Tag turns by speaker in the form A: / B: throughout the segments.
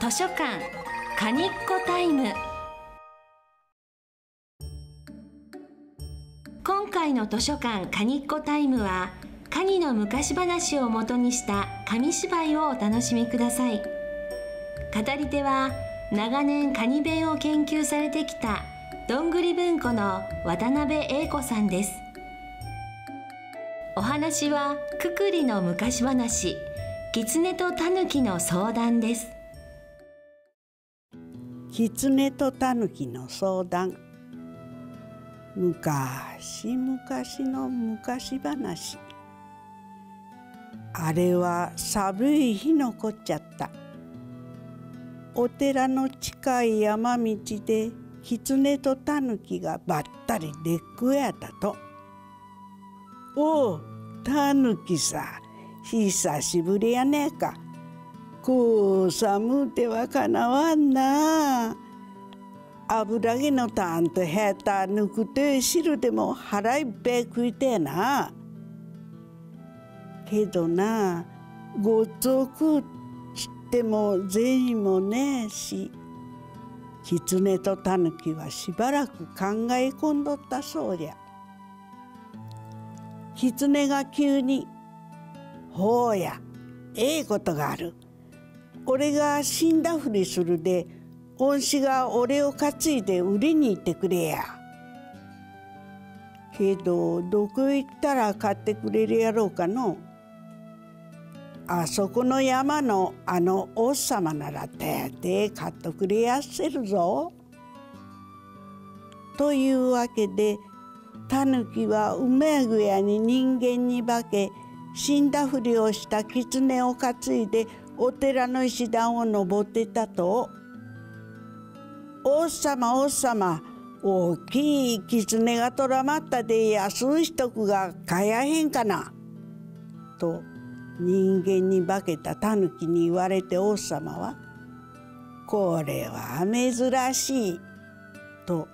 A: 図書館カニッコタイム。今回の図書館カニッコタイムはカニの昔話をもとにした紙芝居をお楽しみください。語り手は長年カニ弁を研究されてきたどんぐり文庫の渡辺英子さんです。お話はくくりの昔話狐と狸の相談です。
B: 狐と狸の相談。昔昔の昔話。あれは寒い日のこっちゃった。お寺の近い山道で狐と狸がばったり出くやったと「おう狸さ久しぶりやねえか。こう寒うてはかなわんな。油揚げのたんとへたぬくて汁でも腹いっぺ食いてえな。けどなごっつおくっても銭もねえし狐と狸はしばらく考え込んどったそうじゃ。狐が急にほうやええことがある俺が死んだふりするで恩師が俺を担いで売りに行ってくれやけどどこ行ったら買ってくれるやろうかのあそこの山のあの王様なら手て買っとくれやせるぞ。というわけでタヌキは梅具屋に人間に化け死んだふりをした狐を担いでお寺の石段を登ってたと「王様王様大きい狐がとらまったで安い一くが買やへんかな」と人間に化けた狸に言われて王様は「これは珍しい」と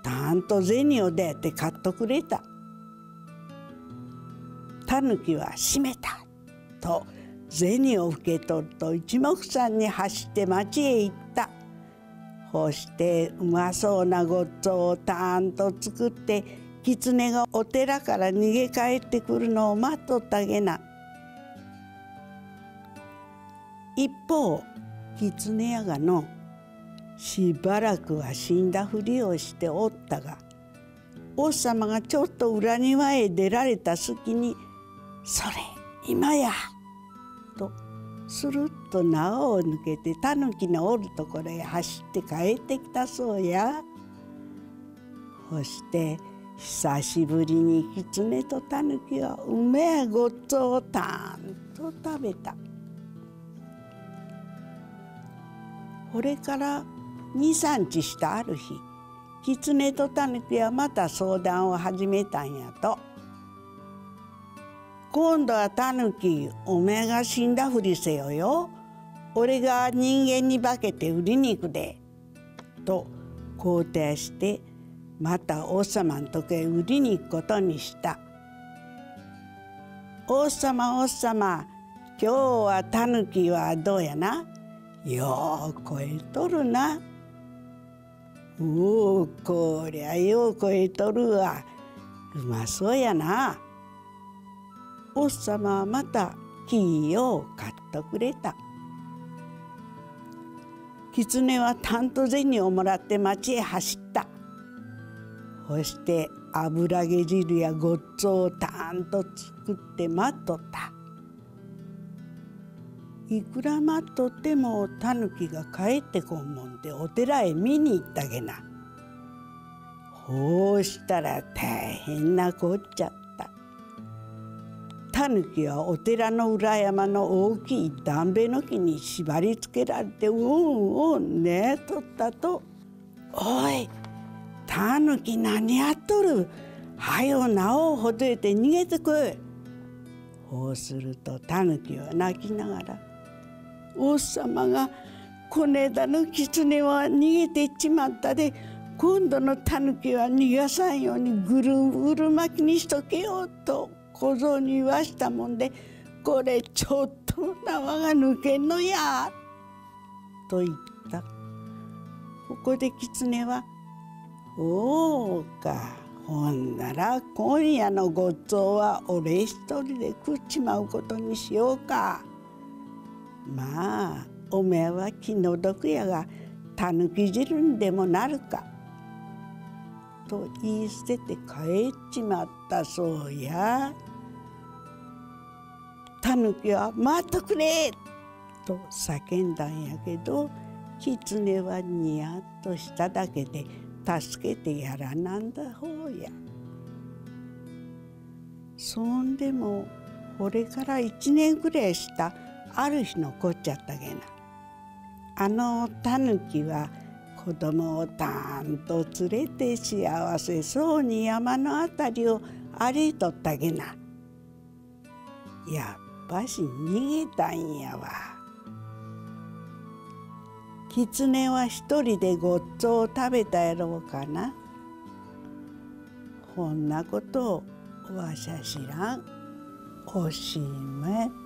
B: たんと銭を出って買っとくれた。タヌキは閉めたと銭を受け取ると一目散に走って町へ行ったこうしてうまそうなごっつをたんと作って狐がお寺から逃げ帰ってくるのを待っとったげな一方狐屋がのしばらくは死んだふりをしておったが王様がちょっと裏庭へ出られた隙にそれ今や!」スルッと縄を抜けてタヌキのおるところへ走って帰ってきたそうや。そして久しぶりに狐とタヌキはうめえごっつをたんと食べた。これから23日したある日狐とタヌキはまた相談を始めたんやと。今度はタヌキおめえが死んだふりせよよ。俺が人間に化けて売りに行くで」と肯定してまた王様のとこへ売りに行くことにした「王様王様今日はタヌキはどうやな？よう超えとるな」おおこりゃよう超えとるわ。うまそうやな。おっさまはまた木を買っとくれた。狐はたんと銭をもらって町へ走った。そして油揚げ汁やごっつをたんと作って待っとった。いくら待っとってもタヌキが帰ってこんもんでお寺へ見に行ったげな。ほうしたら大変なこっちゃ。タヌキはお寺の裏山の大きいダンベの木に縛り付けられてうんうん寝とったと「おいタヌキ何やっとる。はよ縄をほどいて逃げてこい」こうするとタヌキは泣きながら「王様がこの間の狐は逃げていっちまったで今度のタヌキは逃がさんようにぐるぐる巻きにしとけよ」と。小僧に言わしたもんでこれちょっと縄が抜けんのや。と言ったここで狐は「おうかほんなら今夜のごっつおは俺一人で食っちまうことにしようか」まあおめえは気の毒やがたぬき汁にでもなるか」と言い捨てて帰っちまったそうや。たぬきは「待っとくれ!」と叫んだんやけど狐はニヤッとしただけで助けてやらなんだ方や。そんでもこれから一年ぐらいしたある日のこっちゃったげな。あのタヌキは子供をたんと連れて幸せそうに山のあたりを歩いとったげな。やぱし逃げたんやわ。狐は一人でごっつを食べたやろうかな。こんなことをわしゃ知らん。おしまい。